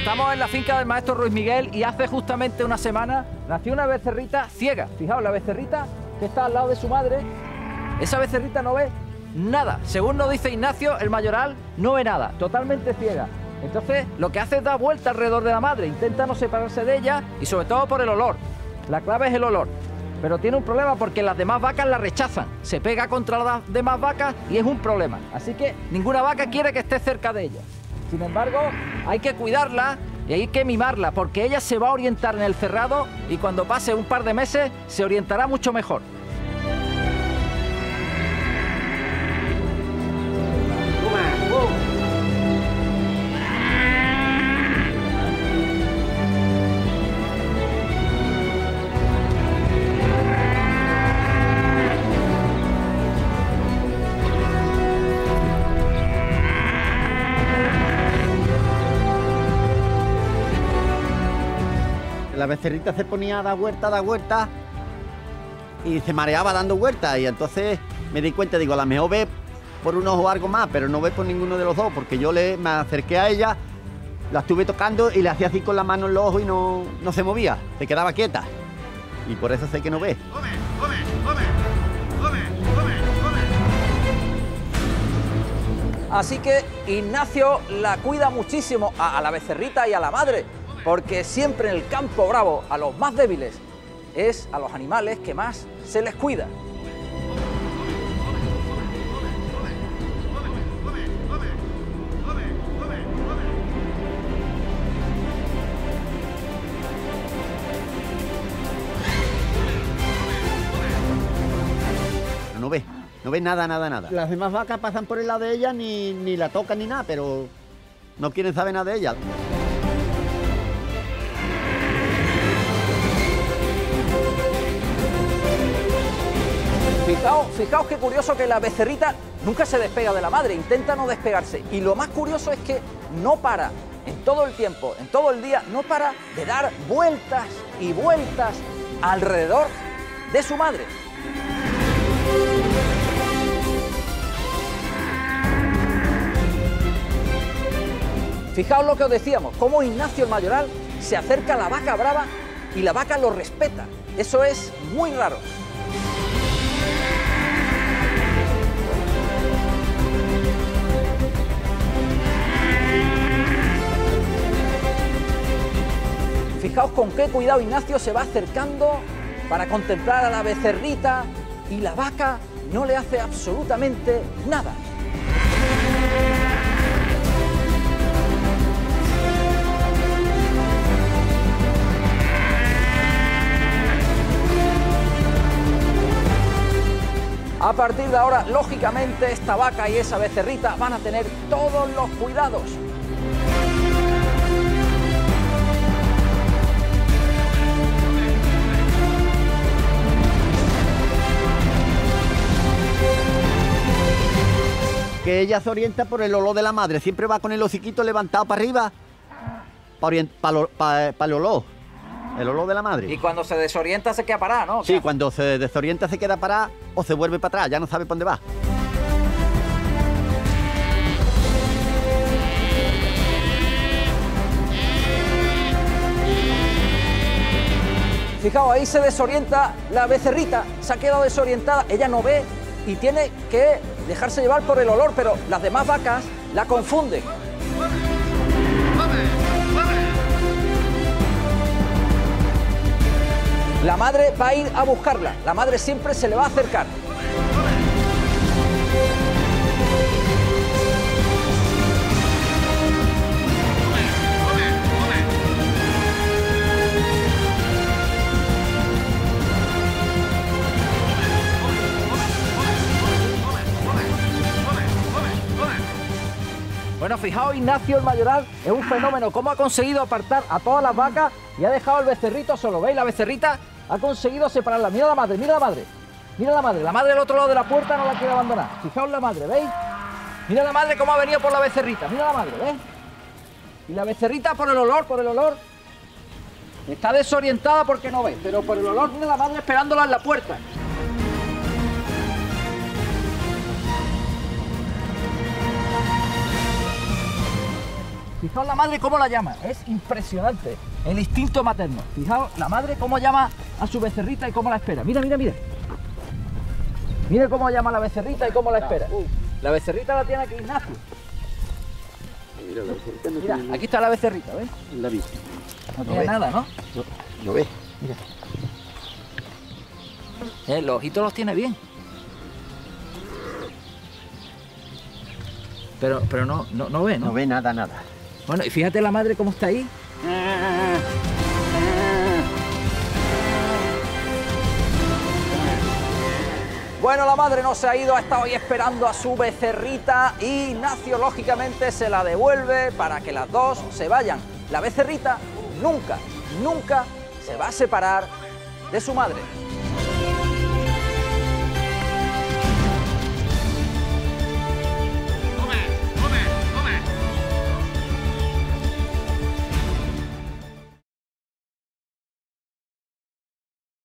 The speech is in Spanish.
Estamos en la finca del maestro Ruiz Miguel y hace justamente una semana nació una becerrita ciega. Fijaos, la becerrita que está al lado de su madre, esa becerrita no ve nada. Según nos dice Ignacio, el mayoral no ve nada, totalmente ciega. Entonces, lo que hace es dar vuelta alrededor de la madre, intenta no separarse de ella y sobre todo por el olor. La clave es el olor. Pero tiene un problema porque las demás vacas la rechazan. Se pega contra las demás vacas y es un problema. Así que ninguna vaca quiere que esté cerca de ella. Sin embargo, hay que cuidarla y hay que mimarla porque ella se va a orientar en el cerrado y cuando pase un par de meses se orientará mucho mejor. La becerrita se ponía a dar vuelta, a dar vuelta y se mareaba dando vueltas. Y entonces me di cuenta, digo, a lo mejor ve por un ojo algo más, pero no ve por ninguno de los dos, porque yo le, me acerqué a ella, la estuve tocando y le hacía así con la mano en los ojos y no, no se movía, se quedaba quieta. Y por eso sé que no ve. Así que Ignacio la cuida muchísimo a, a la becerrita y a la madre, porque siempre en el campo bravo a los más débiles es a los animales que más se les cuida. Pero no ve, no ve nada, nada, nada. Las demás vacas pasan por el lado de ella, ni, ni la tocan ni nada, pero no quieren saber nada de ella. Fijaos, fijaos qué curioso que la becerrita nunca se despega de la madre, intenta no despegarse. Y lo más curioso es que no para en todo el tiempo, en todo el día, no para de dar vueltas y vueltas alrededor de su madre. Fijaos lo que os decíamos, cómo Ignacio el Mayoral se acerca la vaca brava y la vaca lo respeta. Eso es muy raro. Fijaos con qué cuidado Ignacio se va acercando para contemplar a la becerrita y la vaca no le hace absolutamente nada. A partir de ahora, lógicamente, esta vaca y esa becerrita van a tener todos los cuidados. Que ella se orienta por el olor de la madre, siempre va con el hociquito levantado para arriba. Para el olor, el olor de la madre. Y cuando se desorienta se queda parada, ¿no? Sí, cuando se desorienta se queda parada o se vuelve para atrás, ya no sabe para dónde va. Fijaos, ahí se desorienta la becerrita, se ha quedado desorientada, ella no ve y tiene que dejarse llevar por el olor, pero las demás vacas la confunden. La madre va a ir a buscarla, la madre siempre se le va a acercar. Bueno, fijaos, Ignacio el Mayoral es un fenómeno. ¿Cómo ha conseguido apartar a todas las vacas y ha dejado al becerrito solo? ¿Veis? La becerrita ha conseguido separarla. Mira la madre, mira la madre. Mira la madre. La madre del otro lado de la puerta no la quiere abandonar. Fijaos la madre, ¿veis? Mira la madre cómo ha venido por la becerrita. Mira la madre, ¿ves? Y la becerrita por el olor, por el olor. Está desorientada porque no ve, pero por el olor mira la madre esperándola en la puerta. fijaos la madre cómo la llama. Es impresionante. El instinto materno. Fijaos la madre cómo llama a su becerrita y cómo la espera. Mira, mira, mira. Mira cómo llama a la becerrita y cómo la espera. La becerrita la tiene aquí Ignacio. Mira, la becerrita no Mira, tiene aquí está la becerrita, ¿ves? la vi. No No tiene ve. nada, ¿no? ¿Lo ves? Eh, los ojitos los tiene bien. Pero, pero no, no, no ve, ¿no? No ve nada, nada. Bueno, y fíjate la madre cómo está ahí. Bueno, la madre no se ha ido, ha estado ahí esperando a su becerrita y Ignacio lógicamente se la devuelve para que las dos se vayan. La becerrita nunca, nunca se va a separar de su madre.